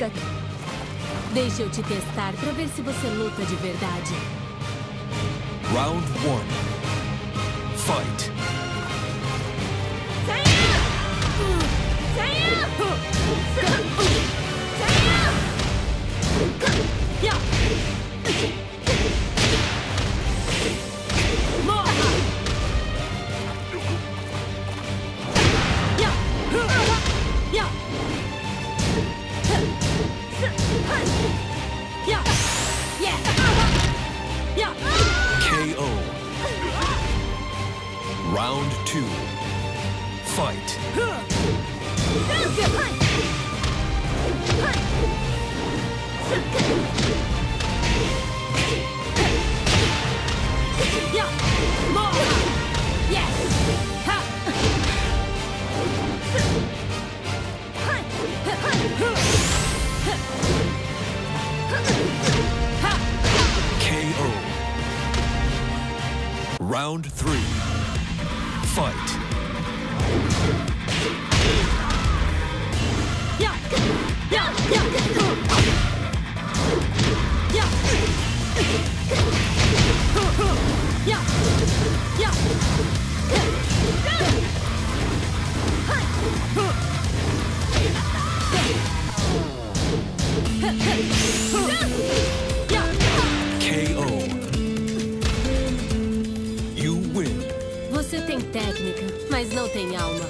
Prática. Deixa eu te testar pra ver se você luta de verdade. Round one. Fight. Two. Fight. KO. Round three. Fight! Huh! tem técnica, mas não tem alma.